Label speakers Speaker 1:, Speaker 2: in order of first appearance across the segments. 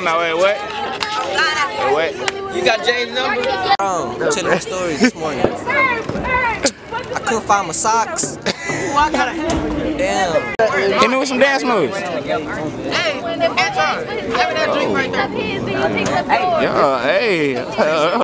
Speaker 1: Time out, wait, what? Wait, what? You got James' number?
Speaker 2: Um, chilling with story this morning. I couldn't find my socks. Damn.
Speaker 1: Hit me with some dance moves.
Speaker 3: Hey, Anton, give me that drink right there.
Speaker 1: Yeah, hey.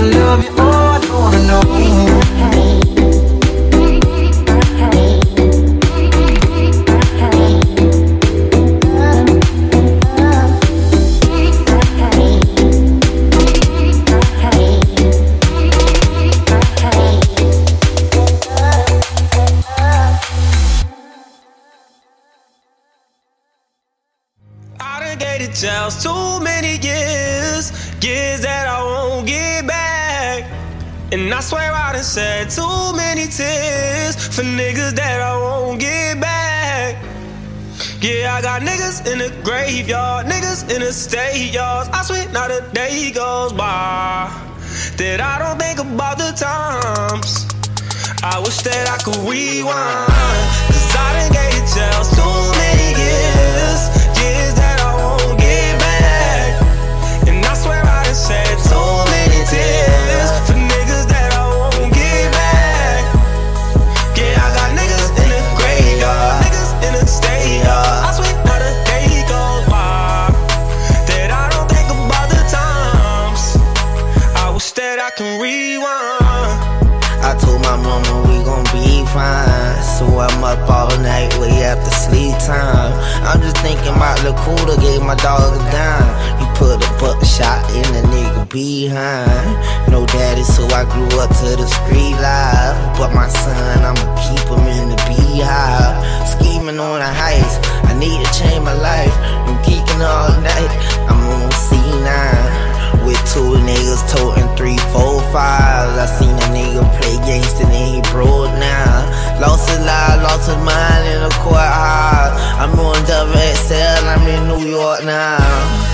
Speaker 4: To love you, oh, I don't wanna know.
Speaker 5: Too many years, years that I. And I swear I done shed too many tears for niggas that I won't get back. Yeah, I got niggas in the graveyard, niggas in the state yards. I swear not a day goes by that I don't think about the times. I wish that I could rewind. Cause I done gave chance too
Speaker 6: I'm up all night, way after sleep time. I'm just thinking about the cooler, gave my dog a dime. He put a buck shot in the nigga behind. No daddy, so I grew up to the street life. But my son, I'ma keep him in the beehive. Scheming on a heist, I need to change my life. I'm geeking all night, I'm on C9. With two niggas toting three, four, fives. I'm in New York now.